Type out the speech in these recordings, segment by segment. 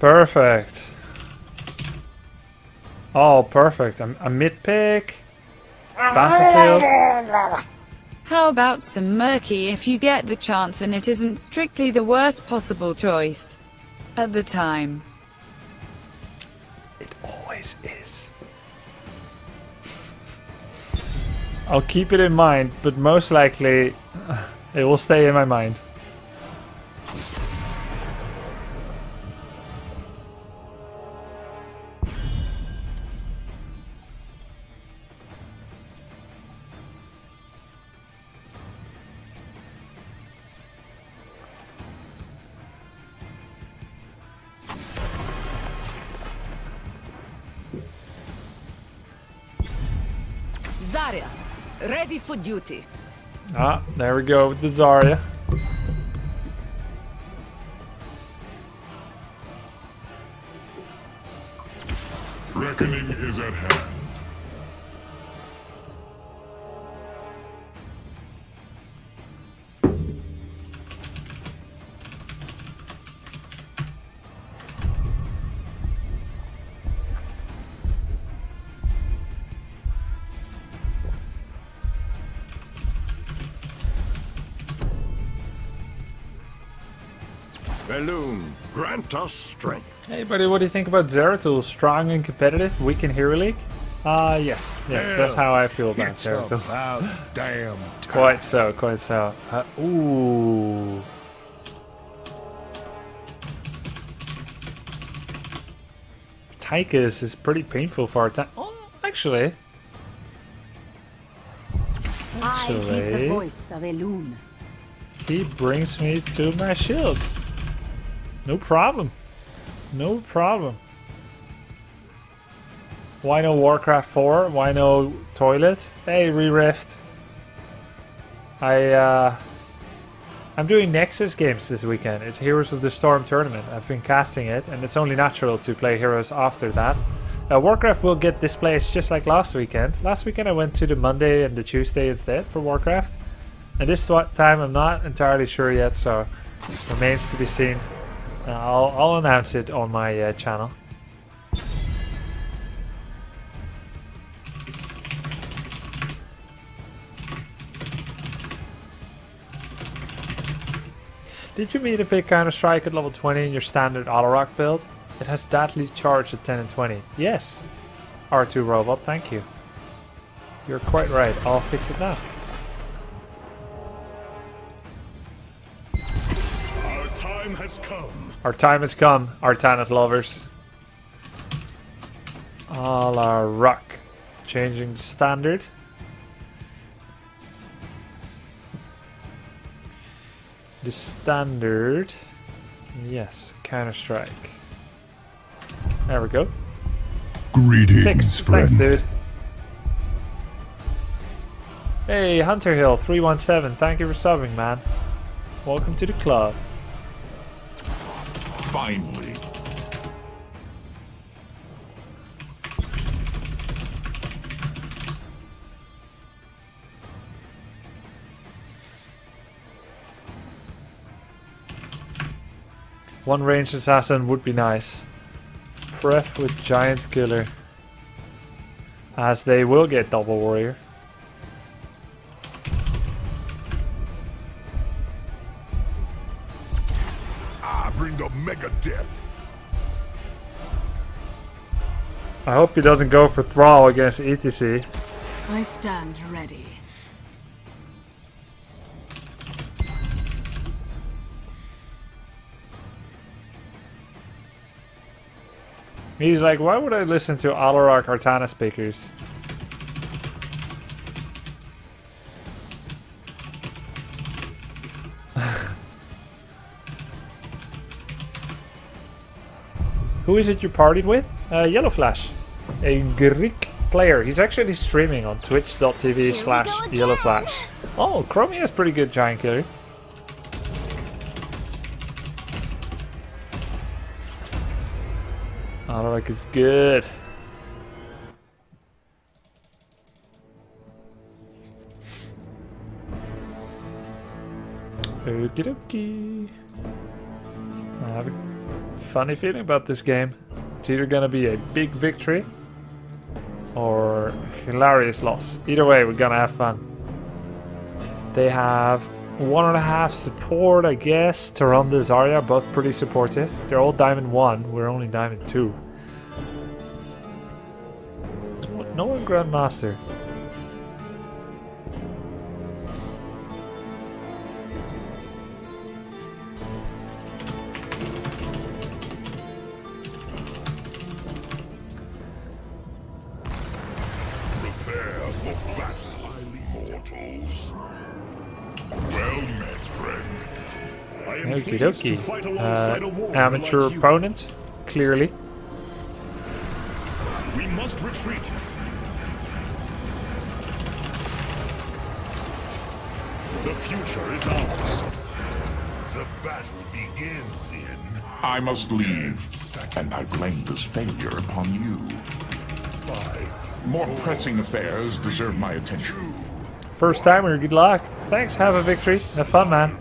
Perfect. Oh, perfect. A, a mid pick. Battlefield. How about some murky if you get the chance and it isn't strictly the worst possible choice at the time? It always is. I'll keep it in mind, but most likely it will stay in my mind. Zarya, ready for duty. Ah, there we go with the Zarya. Elune, grant us strength. Hey buddy, what do you think about Zeratul? Strong and competitive, weak in Hero League? Ah, yes. Yes, that's how I feel about It's Zeratul. about damn time. Quite so, quite so. Uh, ooh. Tychus is pretty painful for our time. Oh, actually. I heed the Actually, voice of Elune. he brings me to my shields. No problem. No problem. Why no Warcraft 4? Why no Toilet? Hey, re-rift. I, uh... I'm doing Nexus games this weekend. It's Heroes of the Storm tournament. I've been casting it, and it's only natural to play Heroes after that. Uh, Warcraft will get displays just like last weekend. Last weekend I went to the Monday and the Tuesday instead for Warcraft. And this time I'm not entirely sure yet, so remains to be seen. Uh, I'll, I'll announce it on my uh, channel. Did you meet a big Counter Strike at level 20 in your standard Rock build? It has deadly charge at 10 and 20. Yes. R2 Robot, thank you. You're quite right. I'll fix it now. Time has come. Our time has come, Artanis lovers. All our rock. Changing the standard. The standard. Yes, Counter Strike. There we go. Greetings, Fixed. friend. Thanks, dude. Hey, Hunter Hill 317. Thank you for subbing, man. Welcome to the club. Finally. One ranged assassin would be nice. Pref with giant killer. As they will get double warrior. I hope he doesn't go for Thrall against ETC. I stand ready. He's like, why would I listen to Alarak Artana speakers? Who is it you partied with? Uh, Yellow Flash, a Greek player. He's actually streaming on twitch.tv slash Yellow Flash. Oh, Chromie is pretty good giant killer. Alarak is good. Okie dokie. I have a funny feeling about this game. It's either gonna be a big victory or hilarious loss. Either way, we're gonna have fun. They have one and a half support, I guess. Tyrande, Zarya, both pretty supportive. They're all Diamond 1, we're only Diamond 2. No one Grandmaster. Dokie. Uh, amateur like opponent, clearly. We must retreat. The future is ours. The battle begins in I must leave, and I blame this failure upon you. five, More pressing affairs deserve my attention. First timer, good luck. Thanks, have a victory. Have fun, man.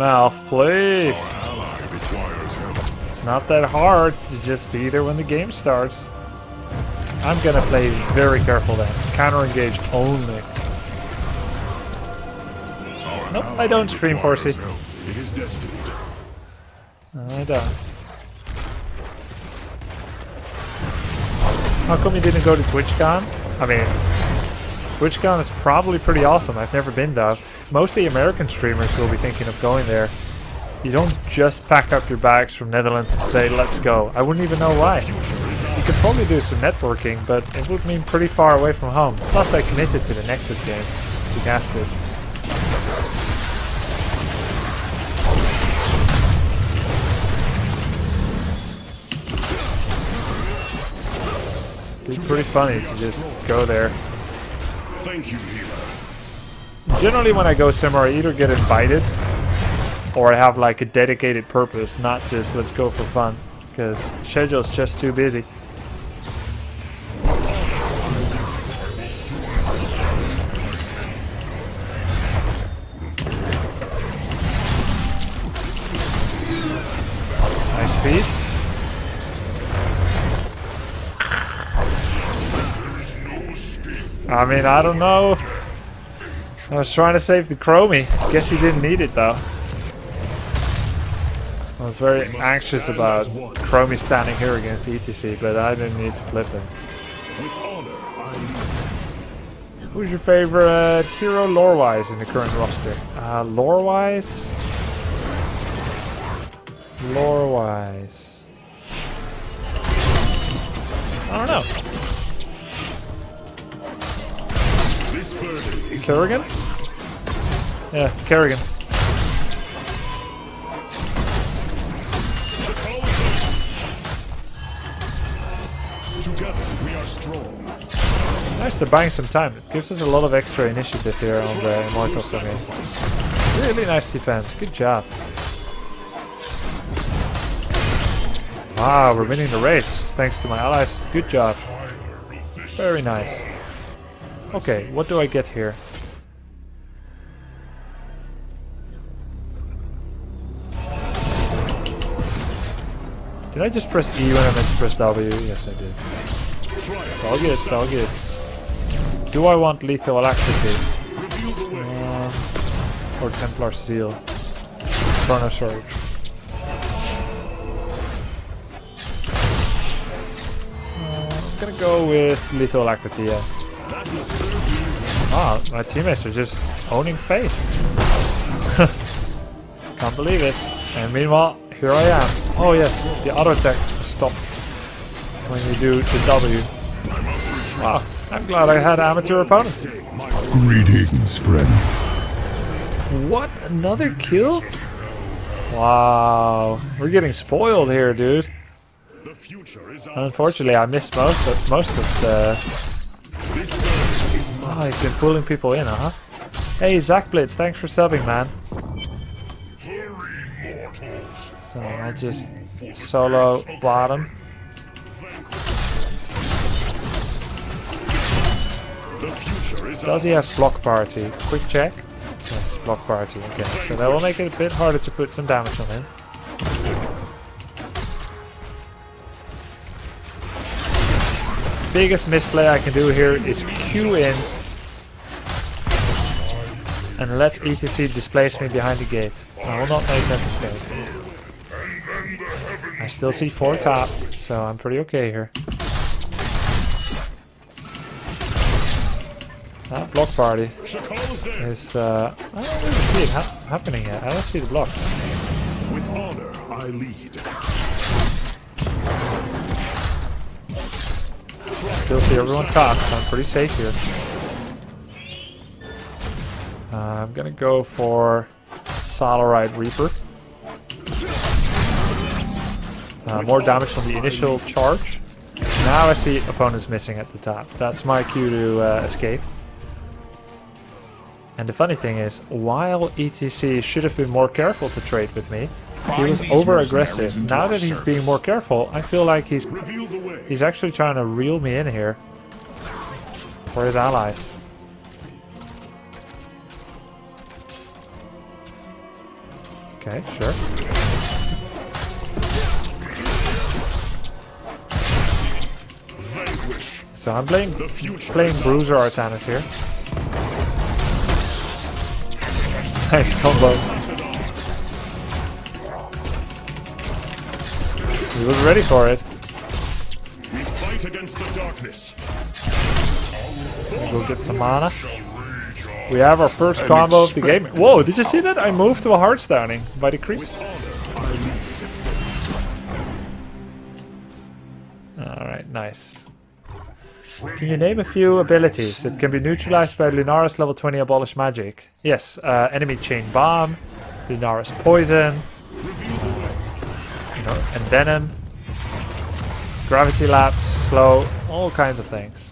Mouth, please. Oh, help. It's not that hard to just be there when the game starts. I'm gonna play very careful then. Counter engage only. Nope, I don't stream help. It is destined. I don't. How come you didn't go to TwitchCon? I mean, TwitchCon is probably pretty awesome. I've never been though. Mostly American streamers will be thinking of going there. You don't just pack up your bags from Netherlands and say, let's go. I wouldn't even know why. You could probably do some networking, but it would mean pretty far away from home. Plus I committed to the Nexus games. To cast it. It'd be pretty funny to just go there. Thank you. Generally, when I go somewhere, I either get invited or I have like a dedicated purpose, not just let's go for fun, because schedule's just too busy. Nice speed. I mean, I don't know. I was trying to save the Chromie. Guess he didn't need it though. I was very anxious about Chromie standing here against ETC, but I didn't need to flip him. Who's your favorite hero lore-wise in the current roster? Uh, lore-wise? Lore-wise... I don't know. Kerrigan? Yeah, Kerrigan. together. We are strong. Nice, they're buying some time. It gives us a lot of extra initiative here on the Immortals. I mean, really nice defense. Good job. Wow, we're winning the race thanks to my allies. Good job. Very nice. Okay, what do I get here? Did I just press E when I meant to press W? Yes, I did. It's all good, it's all good. Do I want lethal alacrity? Um, or Templar's Zeal? Chrono Surge. Uh, I'm gonna go with lethal alacrity, yes. Ah, my teammates are just owning face. Can't believe it. And meanwhile, here I am. Oh yes, the auto attack stopped when you do the W. Wow, I'm glad I had amateur opponents. Greetings, friend. What? Another kill? Wow, we're getting spoiled here, dude. The future is ours. Unfortunately, I missed most of most of the. Oh, he's been pulling people in, huh? Hey, Zach Blitz, thanks for subbing, man. So I'll just solo bottom. Does he have block party? Quick check. Yes, block party. Okay, so that will make it a bit harder to put some damage on him. Biggest misplay I can do here is Q in and let ETC displace me behind the gate. I will not make that mistake. I still see four top, so I'm pretty okay here. That block party is, uh, I don't really see it hap happening yet. I don't see the block. With honor, I lead. Still see everyone top, so I'm pretty safe here. Uh, I'm gonna go for Solarite Reaper. Uh, more damage on the initial charge. Now I see opponents missing at the top. That's my cue to uh, escape. And the funny thing is, while ETC should have been more careful to trade with me, he was over aggressive. Now that he's being more careful, I feel like he's Reveal the way. He's actually trying to reel me in here for his allies. Okay, sure. Vanquish. So I'm playing playing Bruiser. Artanis here. Nice combo. He was ready for it. We fight against the darkness. Go get some mana. We have our first combo of the game. Whoa, did you see that? I moved to a Hearthstoning by the creeps. Alright, nice. Can you name a few abilities that can be neutralized by Lunara's level 20 abolish magic? Yes, uh, enemy chain bomb, Lunara's poison, you know, envenom, gravity lapse, slow, all kinds of things.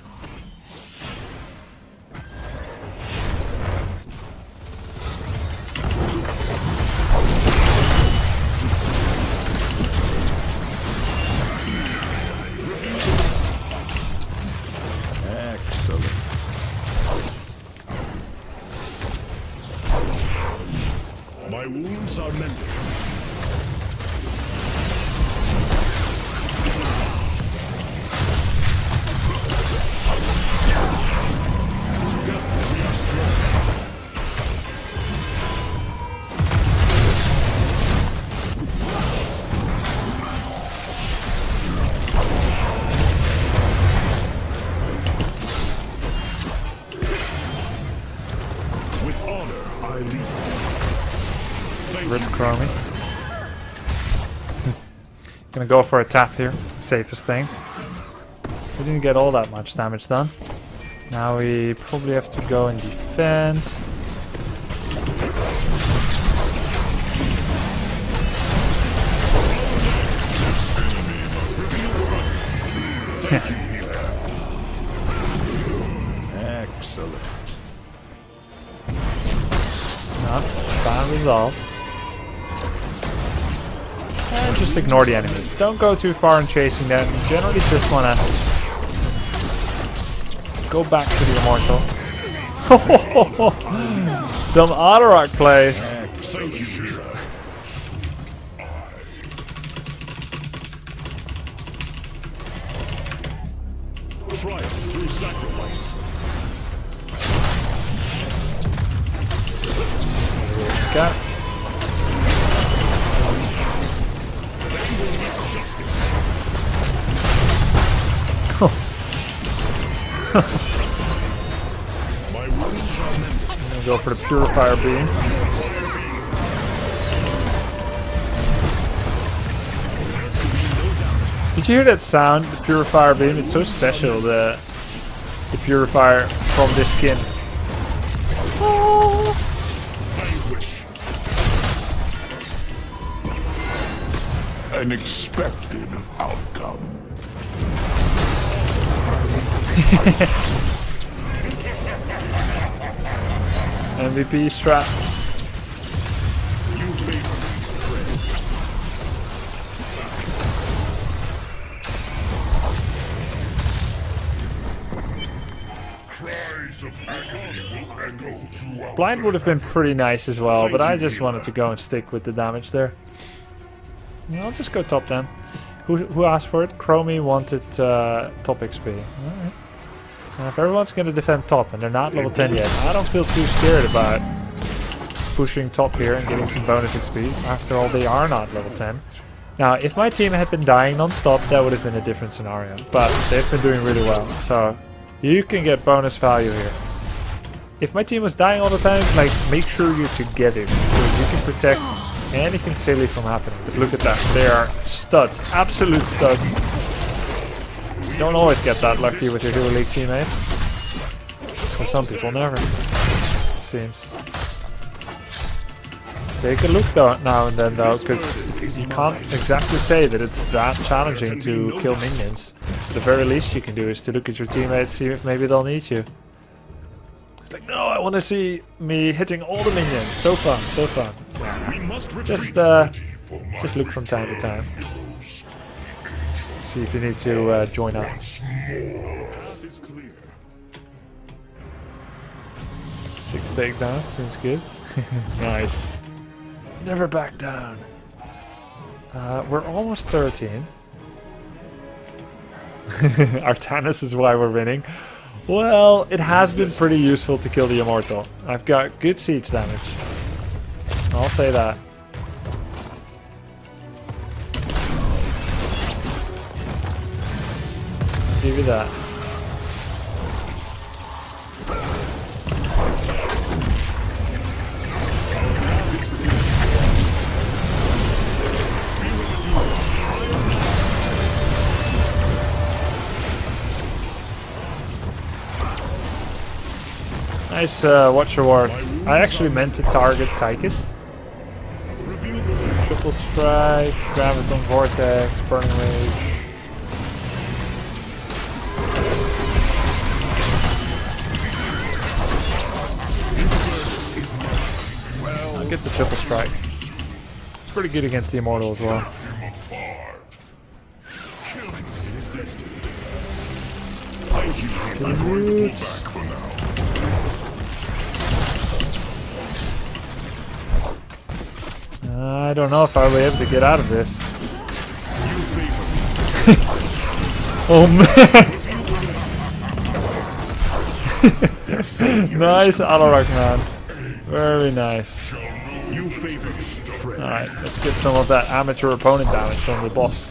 Excellent. My wounds are mended. Gonna go for a tap here. Safest thing. We didn't get all that much damage done. Now we probably have to go and defend. Excellent. No, fine resolved. And just ignore the enemies. Don't go too far in chasing them. You generally just wanna go back to the immortal. Some plays. Thank. Triumph through sacrifice. Mended. Gonna go for the Purifier Beam. Did you hear that sound? The Purifier Beam? It's so special, the, the Purifier from this skin. An expected outcome. MVP strap. Blind would have been pretty nice as well, but I just wanted to go and stick with the damage there. I'll just go top then. Who, who asked for it? Chromie wanted uh, top XP. Now, if everyone's going to defend top and they're not level 10 yet, I don't feel too scared about pushing top here and getting some bonus XP. After all, they are not level 10. Now, if my team had been dying non-stop, that would have been a different scenario. But they've been doing really well, so you can get bonus value here. If my team was dying all the time, like, make sure you're together. So you can protect anything silly from happening. But look at that. They are studs. Absolute studs. You don't always get that lucky with your Hero League teammates. For some people, never. It seems. Take a look though, now and then though, because you can't exactly say that it's that challenging to kill minions. The very least you can do is to look at your teammates, see if maybe they'll need you. It's like, no, I want to see me hitting all the minions. So fun, so fun. We must retreat. Just, uh, just look from time to time. See if you need to uh, join up. Path is clear. Six takedowns, seems good. nice. Never back down. Uh, we're almost 13. Artanis is why we're winning. Well, it has been pretty useful to kill the Immortal. I've got good siege damage. I'll say that. That. Nice uh, Watcher Ward. I actually meant to target Tychus. Triple Strike, Graviton Vortex, Burning Rage. Get the Triple Strike. It's pretty good against the Immortal as well. I don't know if I'll be able to get out of this. oh man! nice Alarak man. Very nice. You favor me. Alright, let's get some of that amateur opponent damage from the boss.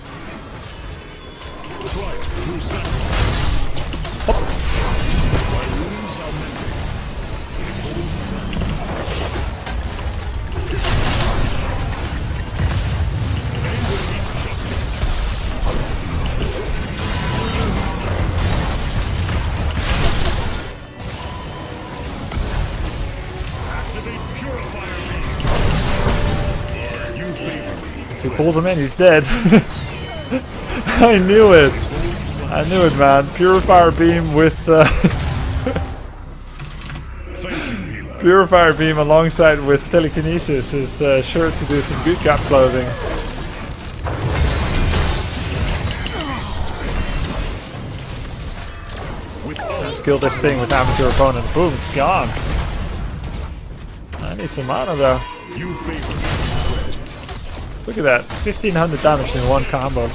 In, he's dead. I knew it. I knew it, man. Purifier beam with uh. Purifier beam alongside with telekinesis is uh, sure to do some good gap closing. Let's kill this thing with amateur opponent. Boom, it's gone. I need some mana though. You favor me. Look at that, 1500 damage in one combo.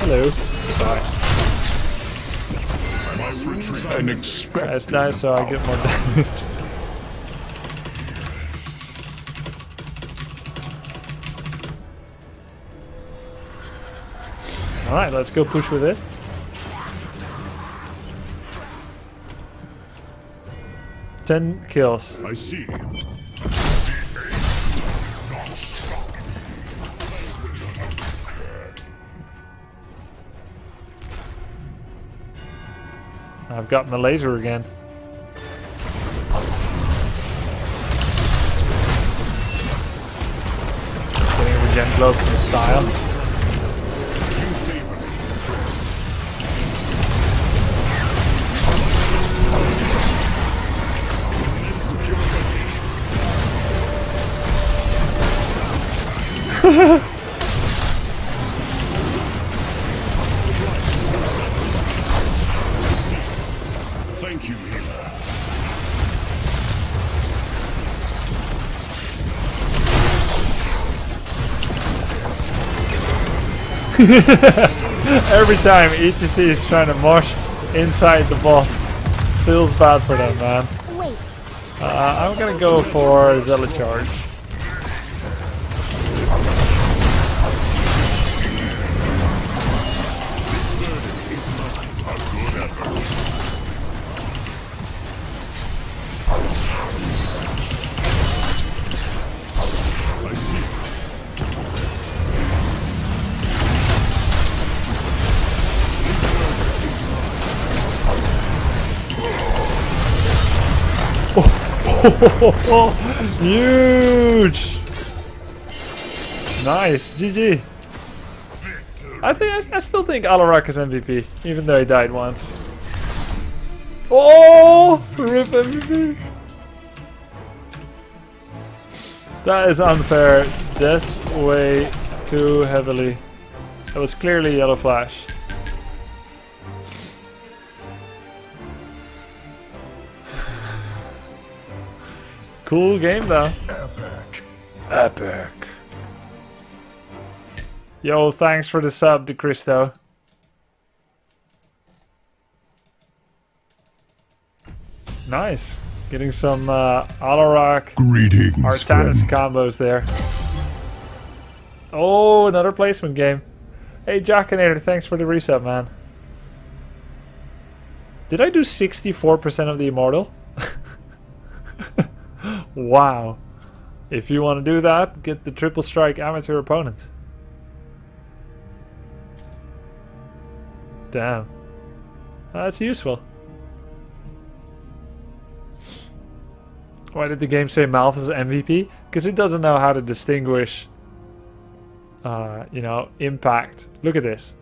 Hello. Sorry. I must. That's nice, so I get more damage. Alright, let's go push with it. Ten kills. I see. I've got my laser again. Getting regen globes in style. Thank you, healer. Every time ETC is trying to mosh inside the boss, feels bad for them, man. Uh, I'm gonna go for Zealot Charge. Huge! Nice, GG. I think I, I still think Alarak is MVP, even though he died once. Oh, rip MVP. That is unfair. That's way too heavily. That was clearly yellow flash. Cool game though. Epic. Epic. Yo, thanks for the sub to Christo. Nice. Getting some uh, Alarak Greetings, Artanis friend. combos there. Oh, another placement game. Hey, Jackinator, thanks for the reset, man. Did I do 64% of the Immortal? Wow. If you want to do that, get the Triple Strike Amateur opponent. Damn. That's useful. Why did the game say Malf is MVP? Because it doesn't know how to distinguish, uh, you know, impact. Look at this.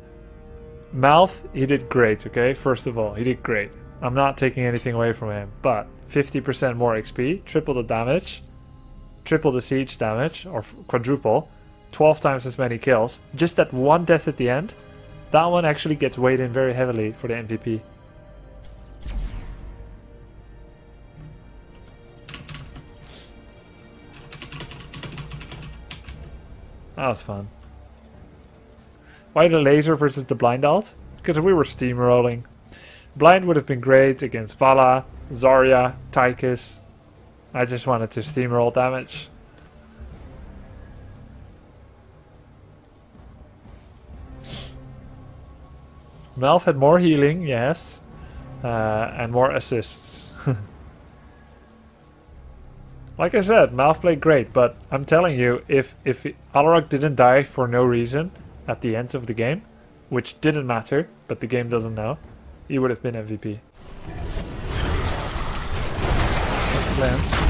Malf, he did great, okay? First of all, he did great. I'm not taking anything away from him, but 50% more XP, triple the damage, triple the siege damage, or quadruple, 12 times as many kills. Just that one death at the end, that one actually gets weighed in very heavily for the MVP. That was fun. Why the laser versus the blind alt? Because we were steamrolling. Blind would have been great against Valla, Zarya, Tychus. I just wanted to steamroll damage. Melf had more healing, yes, uh, and more assists. like I said, Malf played great, but I'm telling you, if if Alarak didn't die for no reason at the end of the game, which didn't matter, but the game doesn't know, he would have been MVP. Lance.